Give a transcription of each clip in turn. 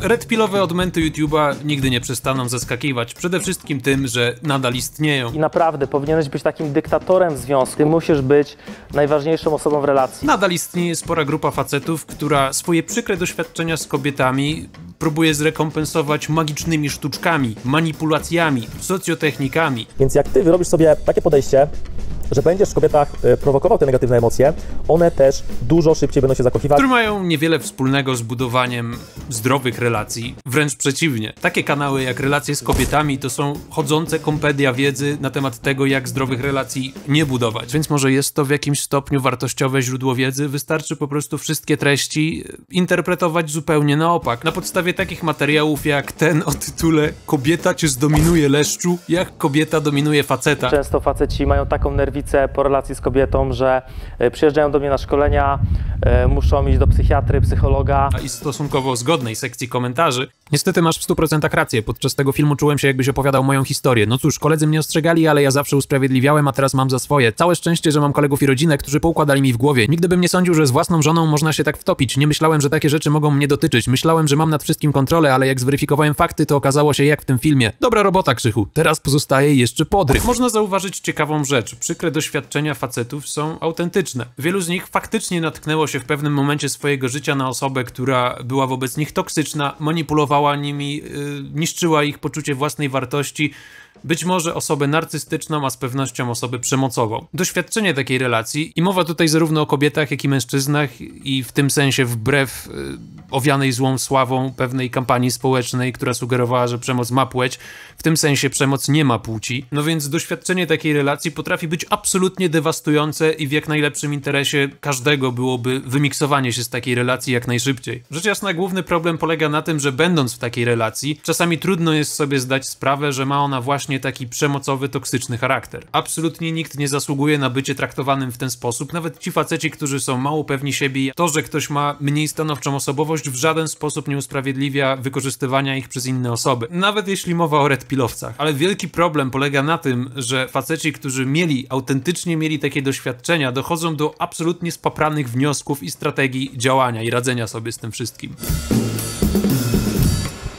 Redpilowe odmęty YouTube'a nigdy nie przestaną zaskakiwać. Przede wszystkim tym, że nadal istnieją. I naprawdę powinieneś być takim dyktatorem w związku. Ty musisz być najważniejszą osobą w relacji. Nadal istnieje spora grupa facetów, która swoje przykre doświadczenia z kobietami próbuje zrekompensować magicznymi sztuczkami, manipulacjami, socjotechnikami. Więc jak ty wyrobisz sobie takie podejście, że będziesz w kobietach e, prowokował te negatywne emocje, one też dużo szybciej będą się zakochiwać. które mają niewiele wspólnego z budowaniem zdrowych relacji. Wręcz przeciwnie. Takie kanały jak relacje z kobietami to są chodzące kompedia wiedzy na temat tego, jak zdrowych relacji nie budować. Więc może jest to w jakimś stopniu wartościowe źródło wiedzy. Wystarczy po prostu wszystkie treści interpretować zupełnie na opak. Na podstawie takich materiałów jak ten o tytule Kobieta cię zdominuje leszczu, jak kobieta dominuje faceta. Często faceci mają taką nerwicę po relacji z kobietą, że e, przyjeżdżają do mnie na szkolenia, e, muszą iść do psychiatry, psychologa. i stosunkowo zgodnej sekcji komentarzy. Niestety masz w 100% rację. Podczas tego filmu czułem się, jakbyś opowiadał moją historię. No cóż, koledzy mnie ostrzegali, ale ja zawsze usprawiedliwiałem, a teraz mam za swoje. Całe szczęście, że mam kolegów i rodzinę, którzy poukładali mi w głowie. Nigdy bym nie sądził, że z własną żoną można się tak wtopić. Nie myślałem, że takie rzeczy mogą mnie dotyczyć. Myślałem, że mam nad wszystkim kontrolę, ale jak zweryfikowałem fakty, to okazało się jak w tym filmie. Dobra robota, Krzychu. Teraz pozostaje jeszcze podryw. Można zauważyć ciekawą rzecz. Przykre doświadczenia facetów są autentyczne. Wielu z nich faktycznie natknęło się w pewnym momencie swojego życia na osobę, która była wobec nich toksyczna, manipulowała nimi, yy, niszczyła ich poczucie własnej wartości. Być może osobę narcystyczną, a z pewnością osobę przemocową. Doświadczenie takiej relacji, i mowa tutaj zarówno o kobietach, jak i mężczyznach, i w tym sensie wbrew yy, owianej złą sławą pewnej kampanii społecznej, która sugerowała, że przemoc ma płeć, w tym sensie przemoc nie ma płci. No więc doświadczenie takiej relacji potrafi być absolutnie dewastujące i w jak najlepszym interesie każdego byłoby wymiksowanie się z takiej relacji jak najszybciej. Rzecz jasna, główny problem polega na tym, że będąc w takiej relacji, czasami trudno jest sobie zdać sprawę, że ma ona właśnie taki przemocowy, toksyczny charakter. Absolutnie nikt nie zasługuje na bycie traktowanym w ten sposób, nawet ci faceci, którzy są mało pewni siebie. To, że ktoś ma mniej stanowczą osobowość, w żaden sposób nie usprawiedliwia wykorzystywania ich przez inne osoby. Nawet jeśli mowa o redpilowcach. Ale wielki problem polega na tym, że faceci, którzy mieli, autentycznie mieli takie doświadczenia, dochodzą do absolutnie spapranych wniosków i strategii działania i radzenia sobie z tym wszystkim.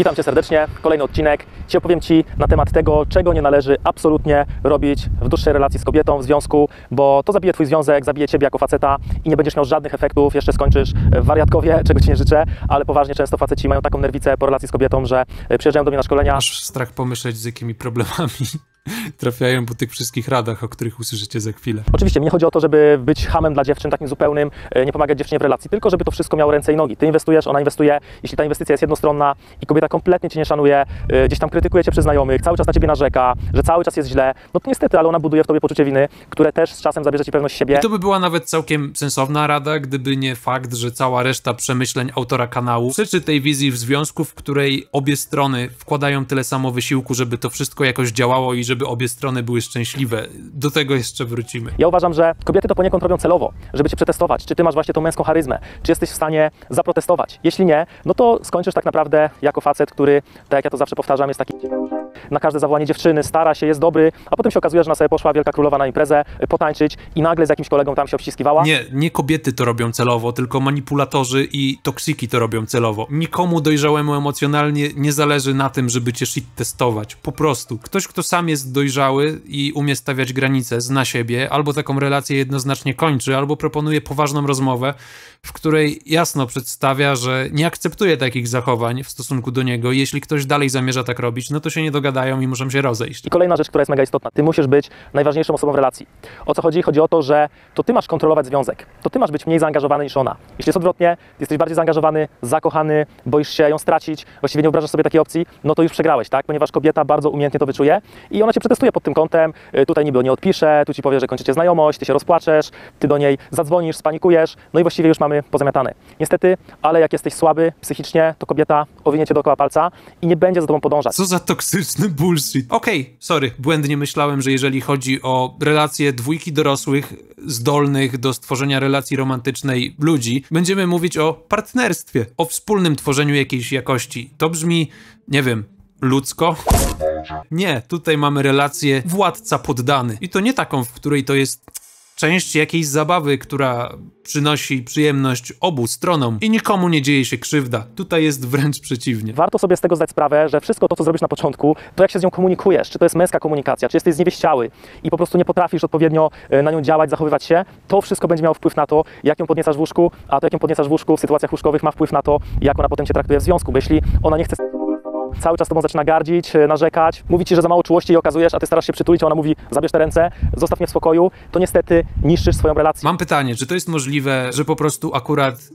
Witam Cię serdecznie, kolejny odcinek. Dzisiaj opowiem Ci na temat tego, czego nie należy absolutnie robić w dłuższej relacji z kobietą, w związku, bo to zabije Twój związek, zabije Ciebie jako faceta i nie będziesz miał żadnych efektów, jeszcze skończysz w wariatkowie, czego Ci nie życzę, ale poważnie często faceci mają taką nerwicę po relacji z kobietą, że przyjeżdżają do mnie na szkolenia. Aż strach pomyśleć, z jakimi problemami trafiają po tych wszystkich radach, o których usłyszycie za chwilę. Oczywiście, nie chodzi o to, żeby być hamem dla dziewczyn takim zupełnym, e, nie pomagać dziewczynie w relacji, tylko żeby to wszystko miało ręce i nogi. Ty inwestujesz, ona inwestuje. Jeśli ta inwestycja jest jednostronna i kobieta kompletnie cię nie szanuje, e, gdzieś tam krytykuje cię przy znajomych, cały czas na ciebie narzeka, że cały czas jest źle, no to niestety, ale ona buduje w tobie poczucie winy, które też z czasem zabierze ci pewność siebie. I to by była nawet całkiem sensowna rada, gdyby nie fakt, że cała reszta przemyśleń autora kanału przeczy tej wizji w związku, w której obie strony wkładają tyle samo wysiłku, żeby to wszystko jakoś działało i żeby obie strony były szczęśliwe. Do tego jeszcze wrócimy. Ja uważam, że kobiety to poniekąd robią celowo, żeby cię przetestować, czy ty masz właśnie tą męską charyzmę, czy jesteś w stanie zaprotestować. Jeśli nie, no to skończysz tak naprawdę jako facet, który, tak jak ja to zawsze powtarzam, jest taki na każde zawołanie dziewczyny, stara się, jest dobry, a potem się okazuje, że na sobie poszła wielka królowa na imprezę, y, potańczyć i nagle z jakimś kolegą tam się obściskiwała. Nie, nie kobiety to robią celowo, tylko manipulatorzy i toksiki to robią celowo. Nikomu dojrzałemu emocjonalnie nie zależy na tym, żeby cię shit testować. Po prostu. Ktoś, kto sam jest dojrzały i umie stawiać granice, zna siebie, albo taką relację jednoznacznie kończy, albo proponuje poważną rozmowę, w której jasno przedstawia, że nie akceptuje takich zachowań w stosunku do niego. Jeśli ktoś dalej zamierza tak robić, no to się nie dogadają i muszą się rozejść. I kolejna rzecz, która jest mega istotna. Ty musisz być najważniejszą osobą w relacji. O co chodzi? Chodzi o to, że to ty masz kontrolować związek. To ty masz być mniej zaangażowany niż ona. Jeśli jest odwrotnie, jesteś bardziej zaangażowany, zakochany, boisz się ją stracić, właściwie nie wyobrażasz sobie takiej opcji, no to już przegrałeś, tak? Ponieważ kobieta bardzo umiejętnie to wyczuje i ona cię przetestuje pod tym kątem. Y, Tutaj niby nie odpisze, tu ci powie, że kończycie znajomość, ty się rozpłaczesz, ty do niej zadzwonisz, spanikujesz, no i właściwie już mamy pozamiatane. Niestety, ale jak jesteś słaby psychicznie, to kobieta owinie cię dookoła palca i nie będzie za tobą podążać. Co za toksyczny bullshit. Okej, sorry, błędnie myślałem, że jeżeli chodzi o relacje dwójki dorosłych, zdolnych do stworzenia relacji romantycznej ludzi, będziemy mówić o partnerstwie, o wspólnym tworzeniu jakiejś jakości. To brzmi, nie wiem, ludzko? Nie, tutaj mamy relację władca-poddany. I to nie taką, w której to jest część jakiejś zabawy, która przynosi przyjemność obu stronom i nikomu nie dzieje się krzywda. Tutaj jest wręcz przeciwnie. Warto sobie z tego zdać sprawę, że wszystko to, co zrobisz na początku, to jak się z nią komunikujesz, czy to jest męska komunikacja, czy jesteś zniewieściały i po prostu nie potrafisz odpowiednio e, na nią działać, zachowywać się, to wszystko będzie miało wpływ na to, jak ją podniecasz w łóżku, a to, jak ją podniecasz w łóżku w sytuacjach łóżkowych ma wpływ na to, jak ona potem cię traktuje w związku, bo jeśli ona nie chce cały czas tobą zaczyna gardzić, e, narzekać, mówi ci, że za mało czułości jej okazujesz, a ty starasz się przytulić, a ona mówi, zabierz te ręce, zostaw mnie w spokoju, to niestety niszczysz swoją relację. Mam pytanie, czy to jest możliwe, że po prostu akurat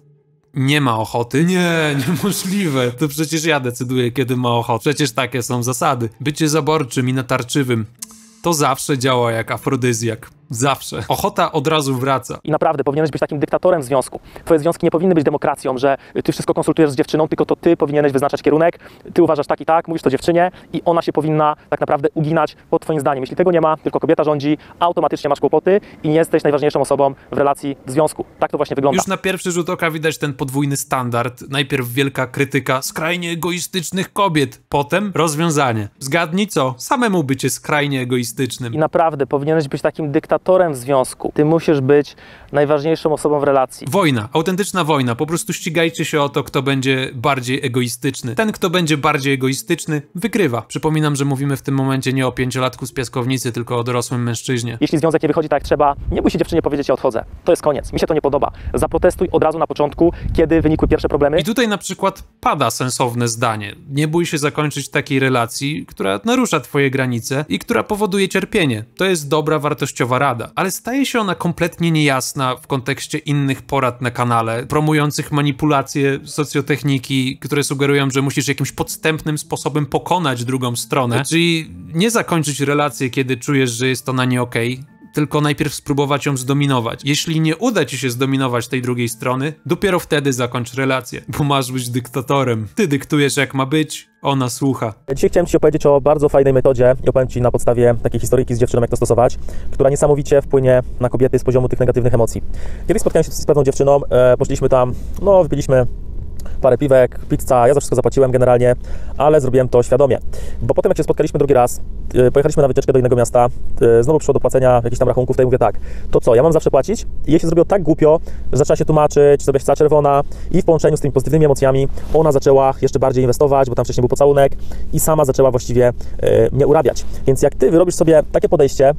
nie ma ochoty? Nie, niemożliwe. To przecież ja decyduję, kiedy ma ochotę. Przecież takie są zasady. Bycie zaborczym i natarczywym to zawsze działa jak afrodyzjak. Zawsze. Ochota od razu wraca. I naprawdę powinieneś być takim dyktatorem w związku. Twoje związki nie powinny być demokracją, że ty wszystko konsultujesz z dziewczyną, tylko to ty powinieneś wyznaczać kierunek, ty uważasz tak i tak, mówisz to dziewczynie i ona się powinna tak naprawdę uginać pod twoim zdaniem. Jeśli tego nie ma, tylko kobieta rządzi, automatycznie masz kłopoty i nie jesteś najważniejszą osobą w relacji w związku. Tak to właśnie wygląda. Już na pierwszy rzut oka widać ten podwójny standard. Najpierw wielka krytyka skrajnie egoistycznych kobiet, potem rozwiązanie. Zgadnij co? Samemu bycie skrajnie egoistycznym. I naprawdę powinieneś być takim dyktatorem w związku. Ty musisz być najważniejszą osobą w relacji. Wojna, autentyczna wojna. Po prostu ścigajcie się o to, kto będzie bardziej egoistyczny. Ten, kto będzie bardziej egoistyczny, wygrywa. Przypominam, że mówimy w tym momencie nie o pięciolatku z piaskownicy, tylko o dorosłym mężczyźnie. Jeśli związek nie wychodzi tak jak trzeba, nie się dziewczynie powiedzieć, ja odchodzę. To jest koniec. Mi się to nie podoba. Zaprotestuj od razu na początku, kiedy wynikły pierwsze problemy. I tutaj na przykład pada sensowne zdanie. Nie bój się zakończyć takiej relacji, która narusza twoje granice i która powoduje cierpienie. To jest dobra, wartościowa Ale staje się ona kompletnie niejasna w kontekście innych porad na kanale, promujących manipulacje socjotechniki, które sugerują, że musisz jakimś podstępnym sposobem pokonać drugą stronę. Czyli nie zakończyć relację, kiedy czujesz, że jest ona nie okej, tylko najpierw spróbować ją zdominować. Jeśli nie uda ci się zdominować tej drugiej strony, dopiero wtedy zakończ relację, bo masz być dyktatorem. Ty dyktujesz jak ma być, ona słucha. Dzisiaj chciałem Ci opowiedzieć o bardzo fajnej metodzie i opowiem Ci na podstawie takiej historyjki z dziewczyną, jak to stosować, która niesamowicie wpłynie na kobiety z poziomu tych negatywnych emocji. Kiedyś spotkałem się z pewną dziewczyną, e, poszliśmy tam, no wypiliśmy parę piwek, pizza, ja za wszystko zapłaciłem generalnie, ale zrobiłem to świadomie. Bo potem jak się spotkaliśmy drugi raz, e, pojechaliśmy na wycieczkę do innego miasta, e, znowu przyszło do płacenia jakichś tam rachunków, to ja mówię tak, to co, ja mam zawsze płacić? I jej się zrobiło tak głupio, że zaczęła się tłumaczyć, zrobiła się cała czerwona i w połączeniu z tymi pozytywnymi emocjami ona zaczęła jeszcze bardziej inwestować, bo tam wcześniej był pocałunek i sama zaczęła właściwie e, mnie urabiać. Więc jak Ty wyrobisz sobie takie podejście,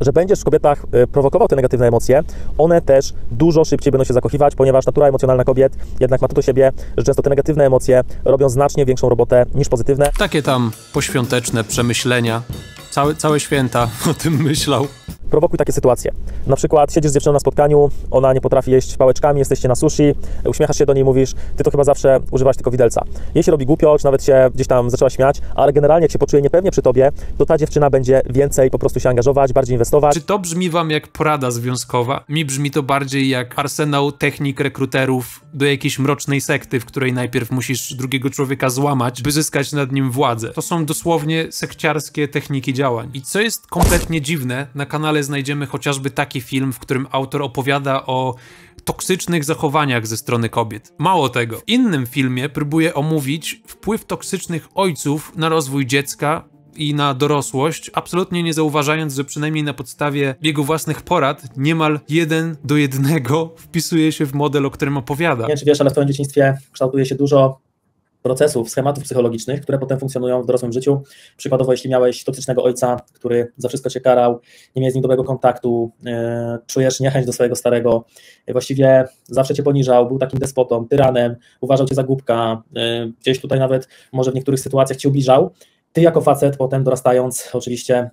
że będziesz w kobietach y, prowokował te negatywne emocje, one też dużo szybciej będą się zakochiwać, ponieważ natura emocjonalna kobiet jednak ma to do siebie, że często te negatywne emocje robią znacznie większą robotę niż pozytywne. Takie tam poświąteczne przemyślenia. Całe, całe święta o tym myślał. Prowokuj takie sytuacje. Na przykład siedzisz z dziewczyną na spotkaniu, ona nie potrafi jeść pałeczkami, jesteście na sushi, uśmiechasz się do niej, mówisz, ty to chyba zawsze używasz tylko widelca. Jej się robi głupio, czy nawet się gdzieś tam zaczęła śmiać, ale generalnie jak się poczuje niepewnie przy tobie, to ta dziewczyna będzie więcej po prostu się angażować, bardziej inwestować. Czy to brzmi wam jak porada związkowa? Mi brzmi to bardziej jak arsenał technik rekruterów do jakiejś mrocznej sekty, w której najpierw musisz drugiego człowieka złamać, by zyskać nad nim władzę. To są dosłownie sekciarskie techniki działań. I co jest kompletnie dziwne, na kanale znajdziemy chociażby taki film, w którym autor opowiada o toksycznych zachowaniach ze strony kobiet. Mało tego, w innym filmie próbuje omówić wpływ toksycznych ojców na rozwój dziecka i na dorosłość, absolutnie nie zauważając, że przynajmniej na podstawie jego własnych porad niemal jeden do jednego wpisuje się w model, o którym opowiada. Nie wiem, czy wiesz, ale w twoim dzieciństwie kształtuje się dużo procesów, schematów psychologicznych, które potem funkcjonują w dorosłym życiu. Przykładowo, jeśli miałeś toksycznego ojca, który za wszystko cię karał, nie miałeś z nim dobrego kontaktu, yy, czujesz niechęć do swojego starego, yy, właściwie zawsze cię poniżał, był takim despotą, tyranem, uważał cię za głupka, yy, gdzieś tutaj nawet może w niektórych sytuacjach cię ubliżał. Ty jako facet potem dorastając, oczywiście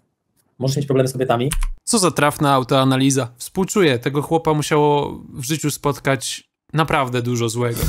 możesz mieć problemy z kobietami. Co za trafna autoanaliza. Współczuję, tego chłopa musiało w życiu spotkać naprawdę dużo złego.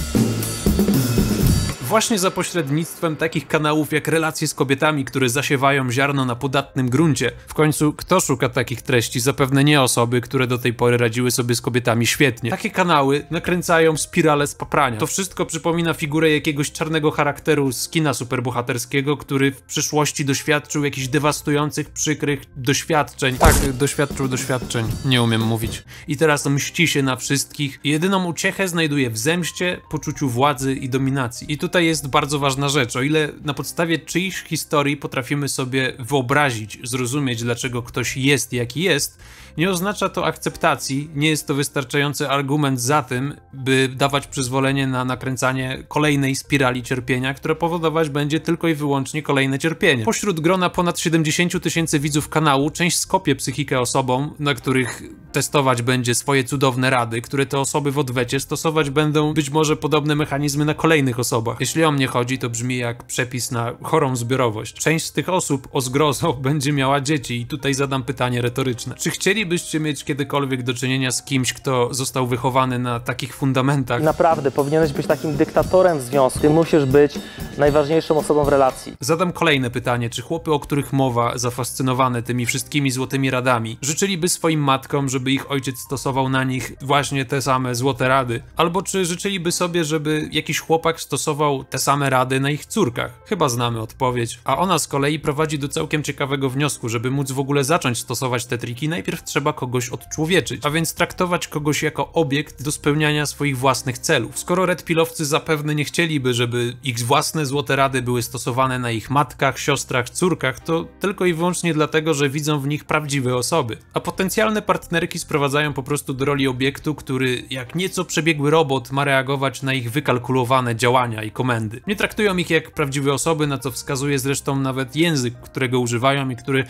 Właśnie za pośrednictwem takich kanałów jak relacje z kobietami, które zasiewają ziarno na podatnym gruncie. W końcu kto szuka takich treści? Zapewne nie osoby, które do tej pory radziły sobie z kobietami świetnie. Takie kanały nakręcają spirale z paprania. To wszystko przypomina figurę jakiegoś czarnego charakteru z kina superbohaterskiego, który w przyszłości doświadczył jakichś dewastujących, przykrych doświadczeń. Tak, doświadczył doświadczeń. Nie umiem mówić. I teraz mści się na wszystkich. Jedyną uciechę znajduje w zemście, poczuciu władzy i dominacji. I tutaj tutaj jest bardzo ważna rzecz. O ile na podstawie czyichś historii potrafimy sobie wyobrazić, zrozumieć, dlaczego ktoś jest jaki jest, nie oznacza to akceptacji, nie jest to wystarczający argument za tym, by dawać przyzwolenie na nakręcanie kolejnej spirali cierpienia, która powodować będzie tylko i wyłącznie kolejne cierpienie. Pośród grona ponad 70 tysięcy widzów kanału, część skopie psychikę osobom, na których testować będzie swoje cudowne rady, które te osoby w odwecie stosować będą być może podobne mechanizmy na kolejnych osobach. Jeśli o mnie chodzi, to brzmi jak przepis na chorą zbiorowość. Część z tych osób o zgrozo będzie miała dzieci i tutaj zadam pytanie retoryczne. Czy chcielibyście mieć kiedykolwiek do czynienia z kimś, kto został wychowany na takich fundamentach? Naprawdę, powinieneś być takim dyktatorem w związku. Ty musisz być najważniejszą osobą w relacji. Zadam kolejne pytanie. Czy chłopy, o których mowa, zafascynowane tymi wszystkimi złotymi radami, życzyliby swoim matkom, żeby ich ojciec stosował na nich właśnie te same złote rady? Albo czy życzyliby sobie, żeby jakiś chłopak stosował te same rady na ich córkach? Chyba znamy odpowiedź. A ona z kolei prowadzi do całkiem ciekawego wniosku, żeby móc w ogóle zacząć stosować te triki, najpierw trzeba kogoś odczłowieczyć, a więc traktować kogoś jako obiekt do spełniania swoich własnych celów. Skoro redpilowcy zapewne nie chcieliby, żeby ich własne złote rady były stosowane na ich matkach, siostrach, córkach, to tylko i wyłącznie dlatego, że widzą w nich prawdziwe osoby. A potencjalne partnerki sprowadzają po prostu do roli obiektu, który jak nieco przebiegły robot ma reagować na ich wykalkulowane działania i komendy. Nie traktują ich jak prawdziwe osoby, na co wskazuje zresztą nawet język, którego używają i który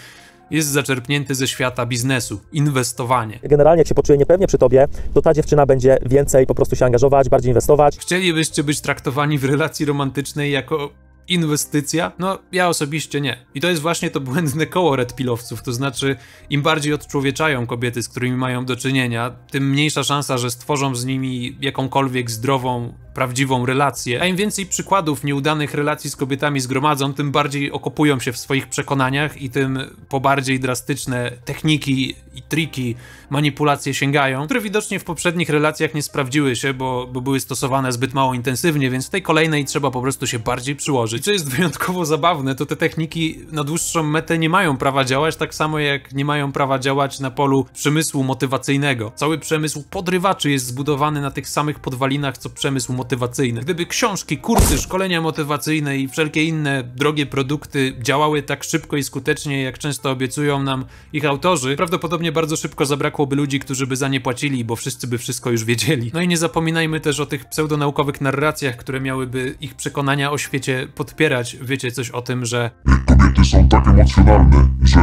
jest zaczerpnięty ze świata biznesu, inwestowanie. Generalnie jak się poczuje niepewnie przy tobie, to ta dziewczyna będzie więcej po prostu się angażować, bardziej inwestować. Chcielibyście być traktowani w relacji romantycznej jako inwestycja? No, ja osobiście nie. I to jest właśnie to błędne koło redpilowców, to znaczy im bardziej odczłowieczają kobiety, z którymi mają do czynienia, tym mniejsza szansa, że stworzą z nimi jakąkolwiek zdrową, prawdziwą relację. A im więcej przykładów nieudanych relacji z kobietami zgromadzą, tym bardziej okopują się w swoich przekonaniach i tym po bardziej drastyczne techniki i triki, manipulacje sięgają, które widocznie w poprzednich relacjach nie sprawdziły się, bo, bo były stosowane zbyt mało intensywnie, więc w tej kolejnej trzeba po prostu się bardziej przyłożyć. I co jest wyjątkowo zabawne, to te techniki na dłuższą metę nie mają prawa działać, tak samo jak nie mają prawa działać na polu przemysłu motywacyjnego. Cały przemysł podrywaczy jest zbudowany na tych samych podwalinach, co przemysł motywacyjny. Gdyby książki, kursy, szkolenia motywacyjne i wszelkie inne drogie produkty działały tak szybko i skutecznie, jak często obiecują nam ich autorzy, prawdopodobnie bardzo szybko zabrakłoby ludzi, którzy by za nie płacili, bo wszyscy by wszystko już wiedzieli. No i nie zapominajmy też o tych pseudonaukowych narracjach, które miałyby ich przekonania o świecie podpierać. Wiecie coś o tym, że Kobiety są tak emocjonalne, że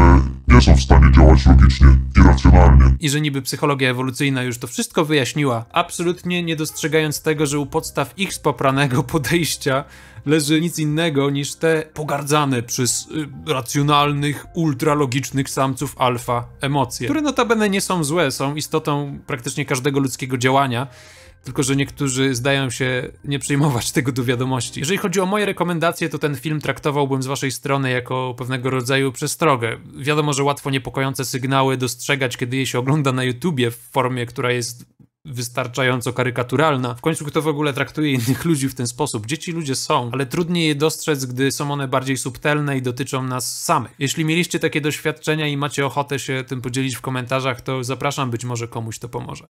nie są w stanie działać logicznie i racjonalnie. i że niby psychologia ewolucyjna już to wszystko wyjaśniła, absolutnie nie dostrzegając tego, że u podstaw ich spopranego podejścia leży nic innego niż te pogardzane przez y, racjonalnych, ultralogicznych samców alfa emocje, które notabene nie są złe, są istotą praktycznie każdego ludzkiego działania. Tylko, że niektórzy zdają się nie przyjmować tego do wiadomości. Jeżeli chodzi o moje rekomendacje, to ten film traktowałbym z waszej strony jako pewnego rodzaju przestrogę. Wiadomo, że łatwo niepokojące sygnały dostrzegać, kiedy je się ogląda na YouTubie w formie, która jest wystarczająco karykaturalna. W końcu kto w ogóle traktuje innych ludzi w ten sposób? Dzieci ludzie są, ale trudniej je dostrzec, gdy są one bardziej subtelne i dotyczą nas samych. Jeśli mieliście takie doświadczenia i macie ochotę się tym podzielić w komentarzach, to zapraszam, być może komuś to pomoże.